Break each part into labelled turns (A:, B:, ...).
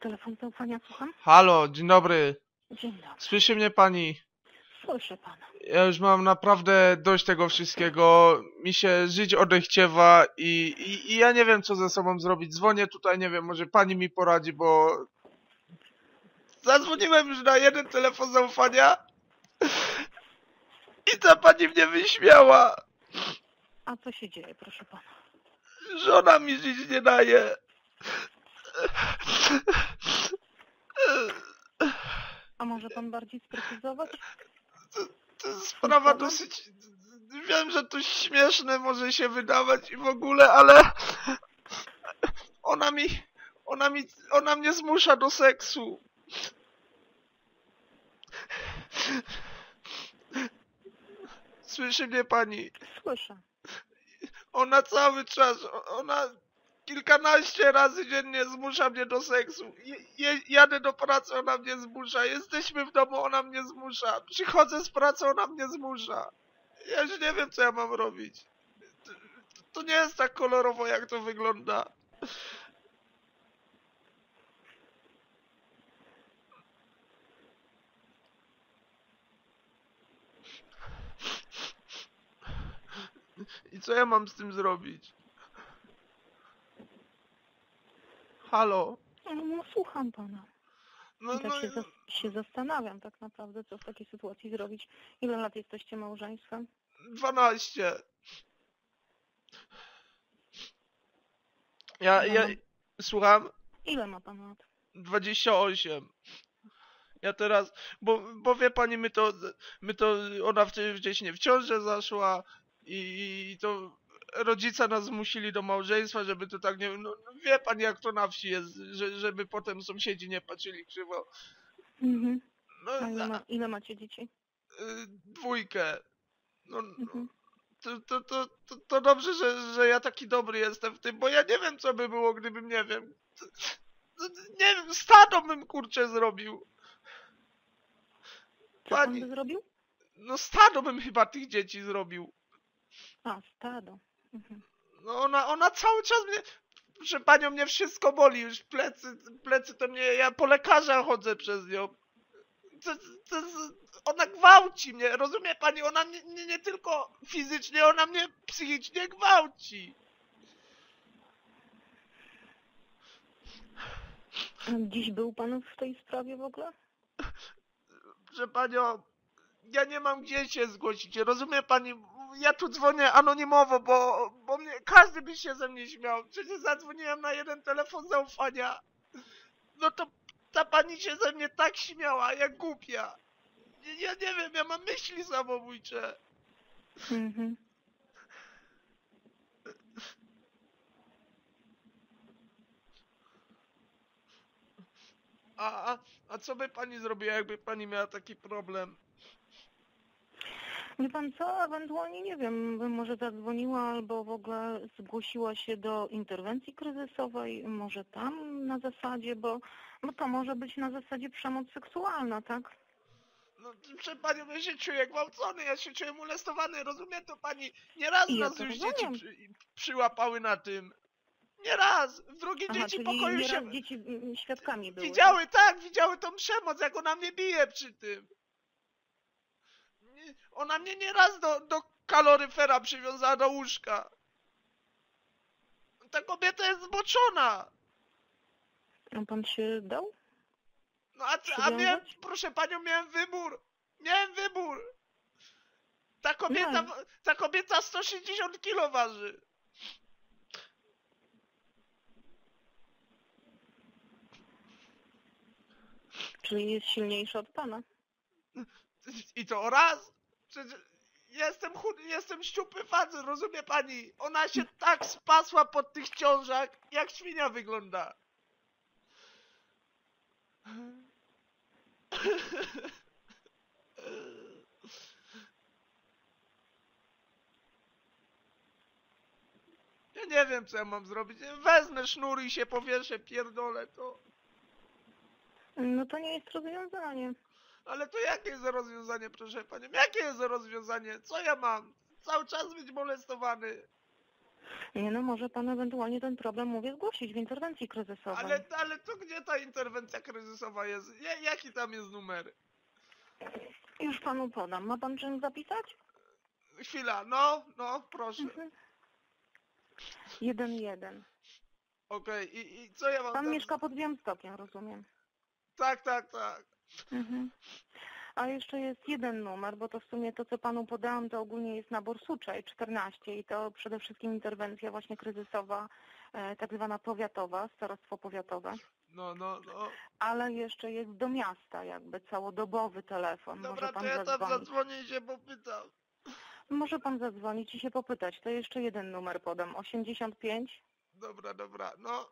A: Telefon zaufania, słucham?
B: Halo, dzień dobry.
A: Dzień dobry.
B: Słyszy mnie pani?
A: Słyszę pana.
B: Ja już mam naprawdę dość tego wszystkiego. Mi się żyć odechciewa i, i, i ja nie wiem, co ze sobą zrobić. Dzwonię tutaj, nie wiem, może pani mi poradzi, bo... Zadzwoniłem już na jeden telefon zaufania i ta pani mnie wyśmiała.
A: A co się dzieje, proszę pana?
B: Żona mi żyć nie daje.
A: A może pan bardziej sprecyzować?
B: To jest sprawa dosyć... Wiem, że to śmieszne może się wydawać i w ogóle, ale... Ona mi... Ona mi... Ona mnie zmusza do seksu. Słyszy mnie pani?
A: Słyszę.
B: Ona cały czas... Ona... Kilkanaście razy dziennie zmusza mnie do seksu. Je, jadę do pracy, ona mnie zmusza. Jesteśmy w domu, ona mnie zmusza. Przychodzę z pracy, ona mnie zmusza. Ja już nie wiem, co ja mam robić. To, to nie jest tak kolorowo, jak to wygląda. I co ja mam z tym zrobić? Halo?
A: No, no słucham pana.
B: No,
A: I tak
B: no,
A: się, zas- się zastanawiam tak naprawdę, co w takiej sytuacji zrobić. Ile lat jesteście małżeństwem?
B: 12. Ja, ja, słucham?
A: Ile ma pan lat?
B: 28. Ja teraz, bo, bo wie pani, my to, my to, ona wcześniej w ciążę zaszła i, i to rodzice nas zmusili do małżeństwa, żeby to tak nie, no, no wie pani jak to na wsi jest, że, żeby potem sąsiedzi nie patrzyli krzywo.
A: Mhm.
B: No,
A: A ile, ma, ile macie dzieci?
B: y, dwójkę. No, no,
A: Mhm.
B: to, to, to, to, dobrze, że, że ja taki dobry jestem w tym, bo ja nie wiem, co by było, gdybym, nie wiem, nie wiem, stado bym, kurczę, zrobił.
A: Co pan
B: Pani-
A: by zrobił?
B: No stado bym chyba tych dzieci zrobił.
A: A, stado. Mhm.
B: No ona, ona cały czas mnie, proszę panią, mnie wszystko boli, już plecy, plecy to mnie, ja po lekarza chodzę przez nią. To, to, ona gwałci mnie, rozumie pani, ona mnie nie, nie tylko fizycznie, ona mnie psychicznie gwałci.
A: Dziś był pan w tej sprawie w ogóle?
B: Proszę panią, ja nie mam gdzie się zgłosić, rozumie pani? Ja tu dzwonię anonimowo, bo, bo mnie, każdy by się ze mnie śmiał. Przecież zadzwoniłem na jeden telefon zaufania. No to ta pani się ze mnie tak śmiała, jak głupia. Ja, nie wiem, ja mam myśli samobójcze.
A: Mhm.
B: A, a, a co by pani zrobiła, jakby pani miała taki problem?
A: Wie pan co, ewentualnie nie wiem, bym może zadzwoniła albo w ogóle zgłosiła się do interwencji kryzysowej, może tam na zasadzie, bo, bo to może być na zasadzie przemoc seksualna, tak?
B: No, proszę panią, ja się czuję gwałcony, ja się czuję molestowany, rozumie to pani? Nieraz
A: Ja
B: nas już
A: rozumiem.
B: dzieci przy, przyłapały na tym. Nieraz! W drugim
A: Aha,
B: dzieci pokoju się...
A: dzieci mm, świadkami były.
B: Widziały, tak, widziały tą przemoc, jak ona mnie bije przy tym. Ona mnie nieraz do, do kaloryfera przywiązała do łóżka. Ta kobieta jest zboczona.
A: A pan się dał?
B: No a, a miałem, proszę panią, miałem wybór. Miałem wybór. Ta kobieta,
A: No.
B: ta kobieta 160 kilo waży.
A: Czyli jest silniejsza od pana?
B: I to raz. Przecież jestem chudy, jestem szczupły facet, rozumie pani? Ona się tak spasła pod tych ciążach, jak świnia wygląda. Ja nie wiem, co ja mam zrobić. Wezmę sznur i się powieszę, pierdolę to.
A: No to nie jest rozwiązanie.
B: Ale to jakie jest rozwiązanie, proszę panią? Jakie jest rozwiązanie? Co ja mam? Cały czas być molestowany.
C: Nie no, może pan ewentualnie ten problem, mówię, zgłosić w interwencji kryzysowej.
B: Ale, ale to gdzie ta interwencja kryzysowa jest? Ja, jaki tam jest numer?
C: Już panu podam. Ma pan czym zapisać?
B: Chwila, no, no, proszę.
C: Mhm. Jeden jeden.
B: Okej, i, i co ja mam
C: Pan
B: tam...
C: mieszka pod Białymstokiem, rozumiem.
B: Tak, tak, tak.
C: Mhm. A jeszcze jest jeden numer, bo to w sumie to, co panu podałam, to ogólnie jest nabór Suczej 14 i to przede wszystkim interwencja właśnie kryzysowa, e, tak zwana powiatowa, starostwo powiatowe.
B: No, no, no.
C: Ale jeszcze jest do miasta jakby całodobowy telefon.
B: Dobra,
C: Może
B: to
C: pan
B: ja tam
C: zadzwonić.
B: zadzwonię i się popytam.
C: Może pan zadzwonić i się popytać. To jeszcze jeden numer podam. 85
B: Dobra, dobra, no.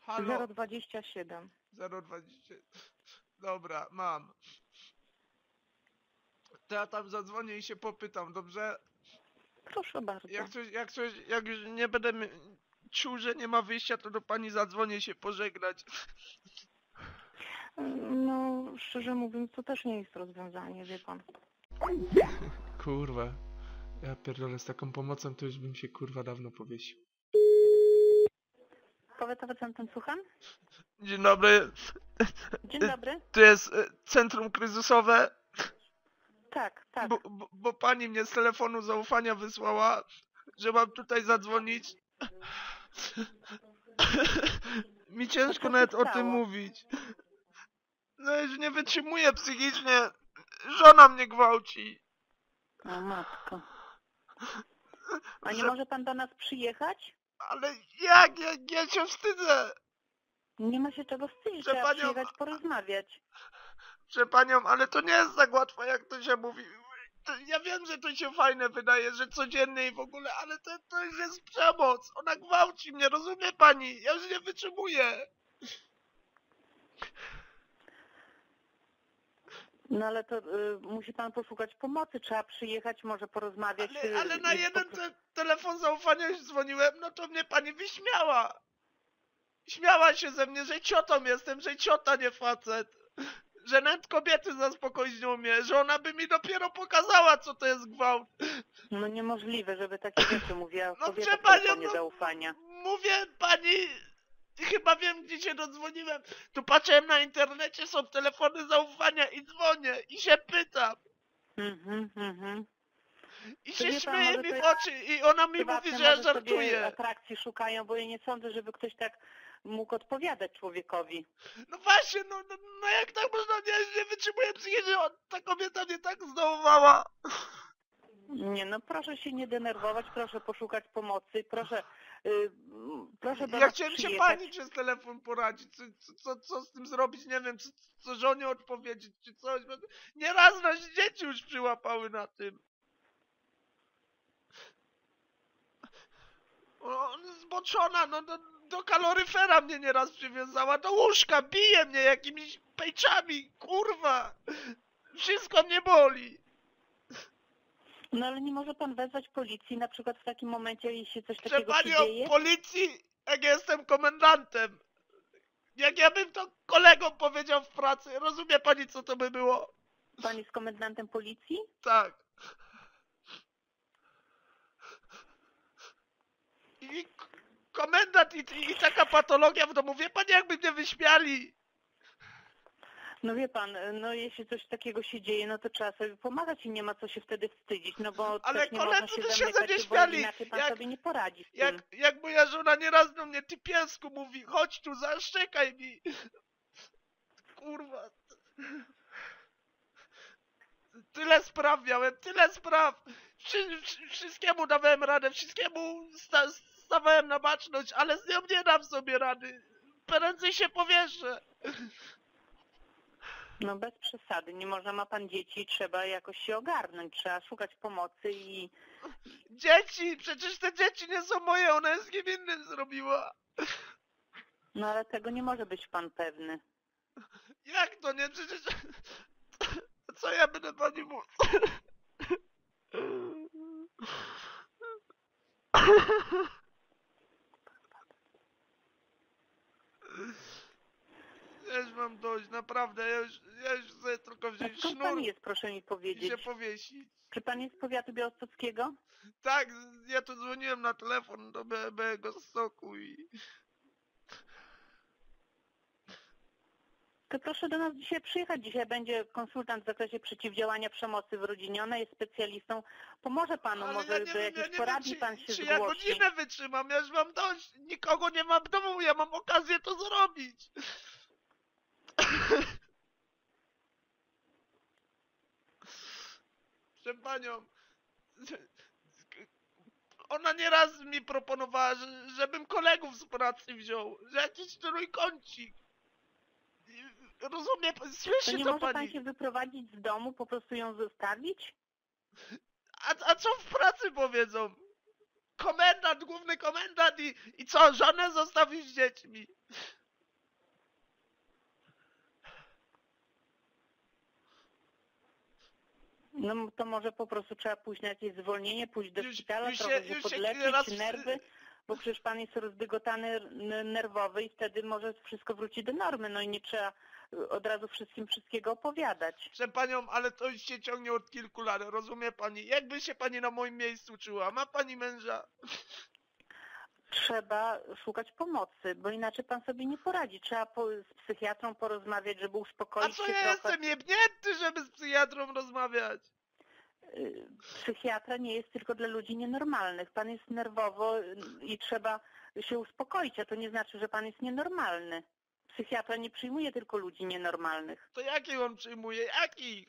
B: Halo,
C: 027.
B: 020. Dobra, mam. To ja tam zadzwonię i się popytam, dobrze?
C: Proszę bardzo.
B: Jak coś, jak coś, jak już nie będę mi- czuł, że nie ma wyjścia, to do pani zadzwonię się pożegnać.
C: No, szczerze mówiąc, to też nie jest rozwiązanie, wie pan.
B: Kurwa. Ja pierdolę, z taką pomocą to już bym się kurwa dawno powiesił.
C: Powiatowy Centrum Słucham?
B: Dzień dobry.
C: Dzień dobry.
B: To jest e, centrum kryzysowe,
C: Tak, tak.
B: bo, bo, bo pani mnie z telefonu zaufania wysłała, że mam tutaj zadzwonić. Mi ciężko nawet o tym mówić. No już nie wytrzymuję psychicznie. Żona mnie gwałci.
C: O matko. A nie
B: Że-
C: może pan do nas przyjechać?
B: Ale jak? Ja, ja się wstydzę.
C: Nie ma się czego wstydzić,
B: Że
C: trzeba
B: panią-
C: przyjechać porozmawiać.
B: Proszę panią, ale to nie jest tak łatwo, jak to się mówi. To, ja wiem, że to się fajne wydaje, że codziennie i w ogóle, ale to, to już jest przemoc. Ona gwałci mnie, rozumie pani? Ja już nie wytrzymuję.
C: No ale to y, musi pan poszukać pomocy, trzeba przyjechać, może porozmawiać. y,
B: Ale, ale na
C: i
B: jeden te, telefon zaufania już dzwoniłem, no to mnie pani wyśmiała. Śmiała się ze mnie, że ciotą jestem, że ciota nie facet. Że nawet kobiety zaspokoić nie umie, że ona by mi dopiero pokazała, co to jest gwałt.
C: No niemożliwe, żeby takie rzeczy mówiła
B: No
C: kobieta telefonie
B: no-
C: zaufania.
B: Mówię pani, chyba wiem gdzie się dodzwoniłem. Tu patrzyłem na internecie, są telefony zaufania i dzwonię i się pytam.
C: Mhm, mhm.
B: I
C: To
B: się
C: wie pan,
B: śmieje
C: może
B: mi
C: to
B: w
C: jest
B: oczy i ona mi mówi, że ja
C: może sobie
B: żartuję.
C: atrakcji szukają, bo ja nie sądzę, żeby ktoś tak mógł odpowiadać człowiekowi.
B: No właśnie, no, no, no jak tak można, nie, nie wytrzymuję psychicznie, on- ta kobieta mnie tak zdołowała.
C: Nie, no proszę się nie denerwować, proszę poszukać pomocy, proszę, y, m, proszę do
B: Ja chciałem się pani przez telefon poradzić, co, co, co, z tym zrobić, nie wiem, co, co żonie odpowiedzieć, czy coś. bo Nieraz nas dzieci już przyłapały na tym. Zboczona, no do, do kaloryfera mnie nieraz przywiązała, do łóżka, bije mnie jakimiś pejczami, kurwa. Wszystko mnie boli.
C: No ale nie może pan wezwać policji na przykład w takim momencie, jeśli coś
B: Proszę
C: takiego się
B: pani o
C: dzieje?
B: policji, jak ja jestem komendantem. Jak ja bym to kolegom powiedział w pracy, rozumie pani co to by było?
C: Pan jest komendantem policji?
B: Tak. I k- komendant i, i taka patologia w domu, wie pani jakby mnie wyśmiali.
C: No wie pan, no jeśli coś takiego się dzieje, no to trzeba sobie pomagać i nie ma co się wtedy wstydzić, no bo
B: Ale
C: też nie
B: koledzy
C: można się
B: to się ze mnie śmiali.
C: inaczej pan
B: Jak-
C: sobie nie poradzi z
B: Jak,
C: tym.
B: jak moja żona nieraz do mnie, ty piesku mówi, chodź tu, zaszczekaj mi. Kurwa. Tyle spraw miałem, tyle spraw. Wszy, wszystkiemu dawałem radę, wszystkiemu sta, stawałem na baczność, ale z nią nie dam sobie rady. Prędzej się powieszę.
C: No bez przesady, nie można, ma pan dzieci, trzeba jakoś się ogarnąć, trzeba szukać pomocy i
B: Dzieci, przecież te dzieci nie są moje, ona jest kim innym zrobiła.
C: no ale tego nie może być pan pewny.
B: Jak to nie? Przecież... Co ja będę pani mówił? Też mam dość, naprawdę. Ja już, ja już chcę tylko
C: A
B: wziąć
C: pan
B: sznur
C: jest, proszę mi
B: i się
C: powiedzieć?
B: powiesić.
C: Czy pan jest z powiatu białostockiego?
B: Tak, ja tu dzwoniłem na telefon do BB Stoku i...
C: To proszę do nas dzisiaj przyjechać. Dzisiaj będzie konsultant w zakresie przeciwdziałania przemocy w rodzinie. Ona jest specjalistą. Pomoże panu, może do jakiejś poradni pan się
B: czy ja
C: zgłosi.
B: godzinę wytrzymam, ja już mam dość. Nikogo nie mam w domu, ja mam okazję to zrobić. Proszę panią, ona nieraz mi proponowała, że, żebym kolegów z pracy wziął, że jakiś trójkącik. I- Rozumie, pan-
C: To
B: słyszy
C: nie
B: to
C: może pan
B: pani?
C: się wyprowadzić z domu, po prostu ją zostawić?
B: A, a co w pracy powiedzą? Komendant, główny komendant i, i co, żonę zostawił z dziećmi?
C: No to może po prostu trzeba pójść na jakieś zwolnienie, pójść do
B: Już-
C: szpitala,
B: już się-
C: trochę się,
B: już się
C: podleczyć,
B: raz-
C: nerwy, bo przecież pan jest rozdygotany nerwowy i wtedy może wszystko wróci do normy, no i nie trzeba y, od razu wszystkim wszystkiego opowiadać.
B: Proszę panią, ale to już się ciągnie od kilku lat, rozumie pani? Jakby się pani na moim miejscu czuła? Ma pani męża?
C: Trzeba szukać pomocy, bo inaczej pan sobie nie poradzi. Trzeba po, z psychiatrą porozmawiać, żeby
B: A
C: uspokoić
B: co
C: się
B: ja
C: trochę.
B: jestem jebnięty, żeby z psychiatrą rozmawiać?
C: Y, Psychiatra nie jest tylko dla ludzi nienormalnych. Pan jest nerwowo i trzeba się uspokoić, a to nie znaczy, że pan jest nienormalny. Psychiatra nie przyjmuje tylko ludzi nienormalnych.
B: To jakich on przyjmuje? Jakich?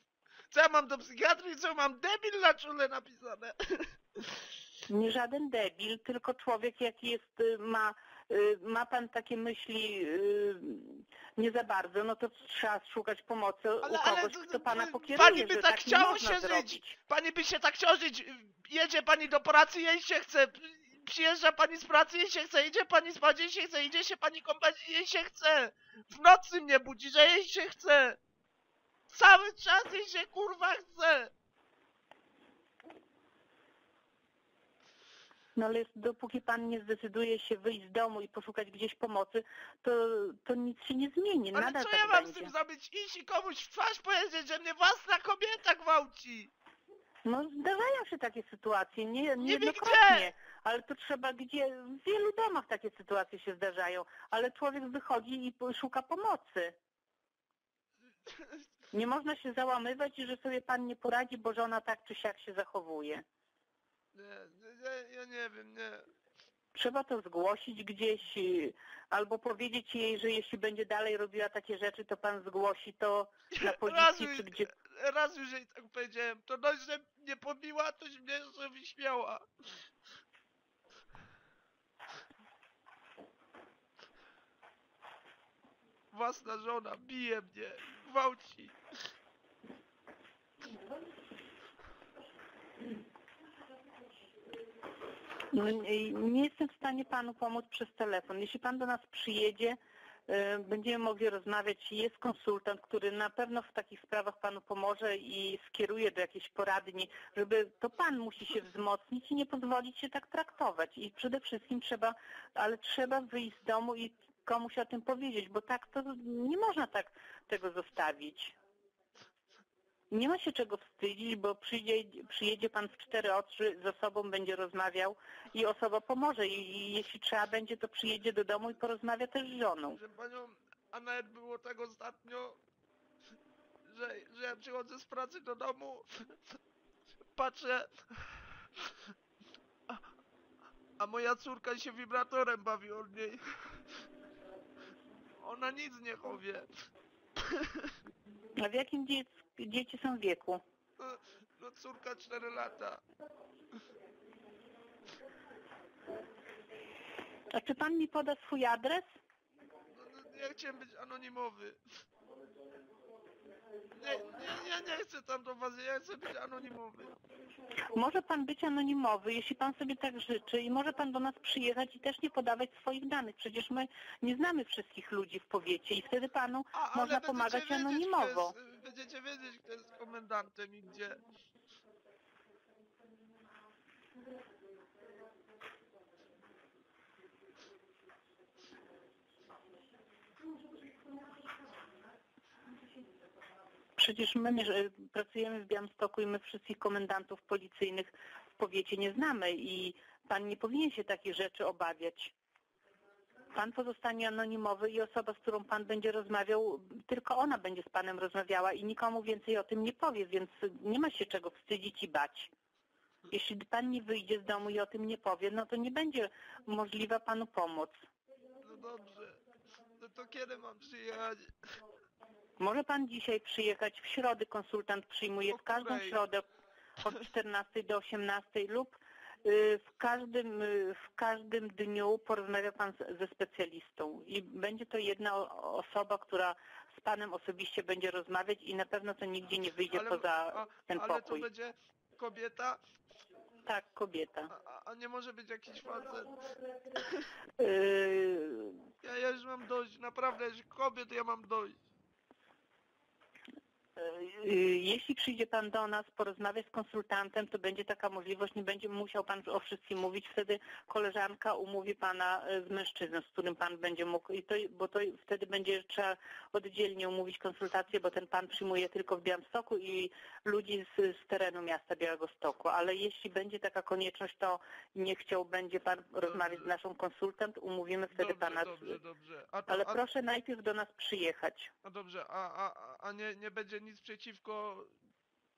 B: Co ja mam do psychiatry? Co mam debil na czule napisane?
C: Nie żaden debil, tylko człowiek jaki jest, y, ma, y, ma pan takie myśli y, nie za bardzo, no to trzeba szukać pomocy u kogoś,
B: to-
C: kto pana pokieruje,
B: Pani by tak
C: tak
B: chciało się
C: zrobić.
B: żyć. Pani by się tak chciało żyć. Jedzie pani do pracy, jej się chce. Przyjeżdża pani z pracy, jej się chce. Idzie pani spać, jej się chce. Idzie się pani kąpać, jej się chce. W nocy mnie budzi, że jej się chce. Cały czas jej się kurwa chce.
C: No ale dopóki pan nie zdecyduje się wyjść z domu i poszukać gdzieś pomocy, to, to nic się nie zmieni.
B: Ale
C: Nadal
B: co
C: tak
B: ja mam z
C: będzie.
B: tym zrobić? Iść i komuś w twarz powiedzieć, że mnie własna kobieta gwałci.
C: No zdarzają się takie sytuacje, nie,
B: Nie wiem
C: niejednokrotnie,
B: gdzie.
C: ale to trzeba gdzie, w wielu domach takie sytuacje się zdarzają, ale człowiek wychodzi i szuka pomocy. Nie można się załamywać, że sobie pan nie poradzi, bo żona tak czy siak się zachowuje.
B: Nie, nie, ja nie wiem, nie.
C: Trzeba to zgłosić gdzieś y, albo powiedzieć jej, że jeśli będzie dalej robiła takie rzeczy, to pan zgłosi to na
B: Raz
C: policji
B: już,
C: czy gdzie.
B: raz już jej tak powiedziałem. To dość, że mnie pobiła, to się mnie jeszcze wyśmiała. Własna żona bije mnie, gwałci.
C: Nie nie jestem w stanie panu pomóc przez telefon. Jeśli pan do nas przyjedzie, y, będziemy mogli rozmawiać. Jest konsultant, który na pewno w takich sprawach panu pomoże i skieruje do jakiejś poradni, żeby to pan musi się wzmocnić i nie pozwolić się tak traktować. I przede wszystkim trzeba, ale trzeba wyjść z domu i komuś o tym powiedzieć, bo tak to nie można tak tego zostawić. Nie ma się czego wstydzić, bo przyjdzie, przyjedzie pan w cztery oczy, z osobą będzie rozmawiał i osoba pomoże. I, I jeśli trzeba będzie, to przyjedzie do domu i porozmawia też z żoną.
B: Że panią, a nawet było tak ostatnio, że, że ja przychodzę z pracy do domu, patrzę, a, a moja córka się wibratorem bawi od niej. Ona nic nie chowie.
C: A w jakim dzie dzieci są wieku?
B: No, no córka 4 lata.
C: A czy pan mi poda swój adres?
B: No, no, ja chciałem być anonimowy. Nie, nie, ja nie chcę tam do was, ja chcę być anonimowy.
C: Może pan być anonimowy, jeśli pan sobie tak życzy i może pan do nas przyjechać i też nie podawać swoich danych. Przecież my nie znamy wszystkich ludzi w powiecie i wtedy panu
B: A,
C: można pomagać anonimowo.
B: Kto jest, będziecie wiedzieć, kto jest komendantem i gdzie.
C: przecież my pracujemy w Białymstoku i my wszystkich komendantów policyjnych w powiecie nie znamy i pan nie powinien się takich rzeczy obawiać. Pan pozostanie anonimowy i osoba, z którą pan będzie rozmawiał, tylko ona będzie z panem rozmawiała i nikomu więcej o tym nie powie, więc nie ma się czego wstydzić i bać. Jeśli pan nie wyjdzie z domu i o tym nie powie, no to nie będzie możliwa panu pomoc.
B: No dobrze. No to kiedy mam przyjechać?
C: Może pan dzisiaj przyjechać w środę, konsultant przyjmuje w każdą środę od 14 do 18 lub w każdym, y, w każdym dniu porozmawia pan ze specjalistą i będzie to jedna osoba, która z panem osobiście będzie rozmawiać i na pewno to nigdzie nie wyjdzie
B: Ale-
C: poza
B: A,
C: ten
B: ale to
C: pokój.
B: będzie kobieta,
C: Tak, kobieta.
B: a, a- nie może być jakiś facet.
C: Y,
B: Ja, ja już mam dość, naprawdę, kobiet ja mam dość.
C: Y, Jeśli przyjdzie Pan do nas porozmawiać z konsultantem, to będzie taka możliwość, nie będzie musiał Pan o wszystkim mówić. Wtedy koleżanka umówi Pana y, z mężczyzną, z którym Pan będzie mógł, i to, bo to wtedy będzie trzeba oddzielnie umówić konsultację, bo ten Pan przyjmuje tylko w Białymstoku i ludzi z, z terenu miasta Białegostoku. Ale jeśli będzie taka konieczność, to nie chciał będzie Pan rozmawiać z naszą konsultant, umówimy wtedy
B: Dobrze,
C: Pana.
B: dobrze, dobrze. To,
C: Ale
B: a,
C: proszę najpierw do nas przyjechać.
B: a dobrze, a, a, a nie, nie będzie nic przeciwko,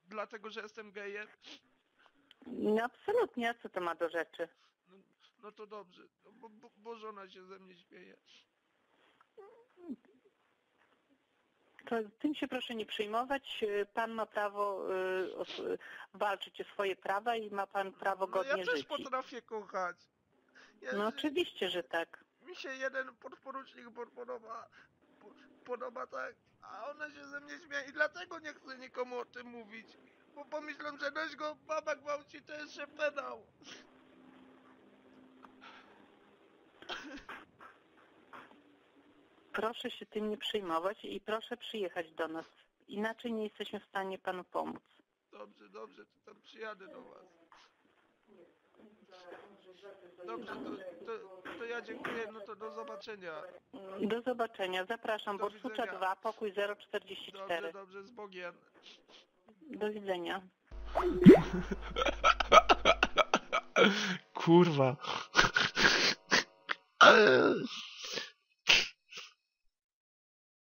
B: dlatego że jestem gejem?
C: No absolutnie, a co to ma do rzeczy?
B: No, no to dobrze, no, bo, bo, bo żona się ze mnie śmieje.
C: To tym się proszę nie przejmować. Pan ma prawo y, os- walczyć o swoje prawa i ma pan prawo
B: No ja
C: godnie
B: też
C: żyć.
B: potrafię kochać. Ja,
C: No oczywiście, że tak.
B: Mi się jeden podporucznik po- podoba, po- podoba tak, a ona się ze mnie śmieje i dlatego nie chcę nikomu o tym mówić. Bo pomyślą, że dość go baba gwałci, to jeszcze pedał.
C: Proszę się tym nie przejmować i proszę przyjechać do nas. Inaczej nie jesteśmy w stanie panu pomóc.
B: Dobrze, dobrze, to tam przyjadę do was. Dobrze, to, to, to ja dziękuję, no to do zobaczenia.
C: Do zobaczenia. Zapraszam.
B: Do
C: Borszucza
B: widzenia.
C: 2, pokój
B: Dobrze,
C: 044.
B: dobrze, z Bogiem.
C: Do widzenia.
B: Kurwa.